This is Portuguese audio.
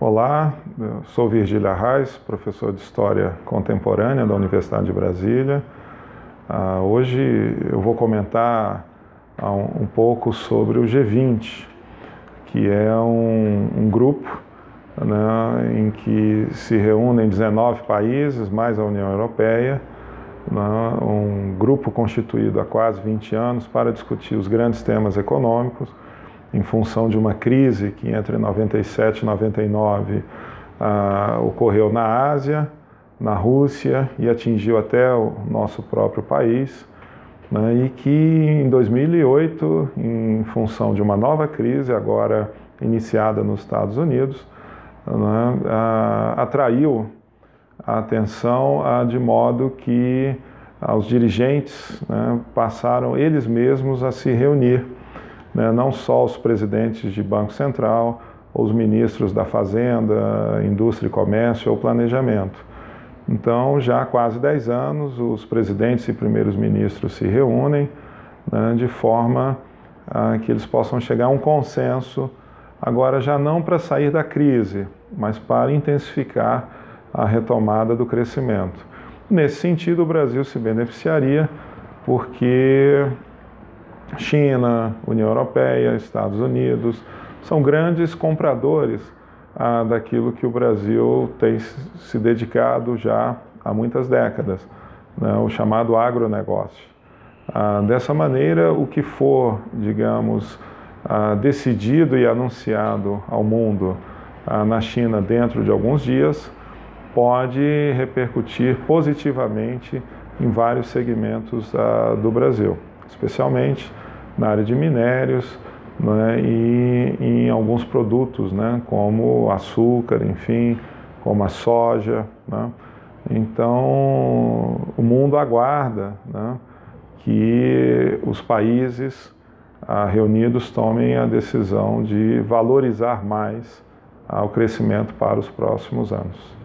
Olá, sou Virgílio Arraes, professor de História Contemporânea da Universidade de Brasília. Uh, hoje eu vou comentar uh, um, um, pouco sobre o G20, que é um, um grupo né, em que se reúnem 19 países, mais a União Europeia, né, um grupo constituído há quase 20 anos para discutir os grandes temas econômicos em função de uma crise que entre 97 e 99 ah, ocorreu na Ásia, na Rússia e atingiu até o nosso próprio país, né, e que em 2008, em função de uma nova crise, agora iniciada nos Estados Unidos, né, ah, atraiu a atenção ah, de modo que ah, os dirigentes né, passaram eles mesmos a se reunir né, não só os presidentes de Banco Central, os ministros da Fazenda, Indústria e Comércio ou Planejamento. Então, já há quase 10 anos, os presidentes e primeiros ministros se reúnem né, de forma ah, que eles possam chegar a um consenso, agora já não para sair da crise, mas para intensificar a retomada do crescimento. Nesse sentido, o Brasil se beneficiaria porque China, União Europeia, Estados Unidos, são grandes compradores ah, daquilo que o Brasil tem se dedicado já há muitas décadas, né, o chamado agronegócio. Ah, dessa maneira, o que for, digamos, ah, decidido e anunciado ao mundo ah, na China dentro de alguns dias, pode repercutir positivamente em vários segmentos ah, do Brasil especialmente na área de minérios né, e em alguns produtos, né, como açúcar, enfim, como a soja. Né. Então, o mundo aguarda né, que os países ah, reunidos tomem a decisão de valorizar mais ah, o crescimento para os próximos anos.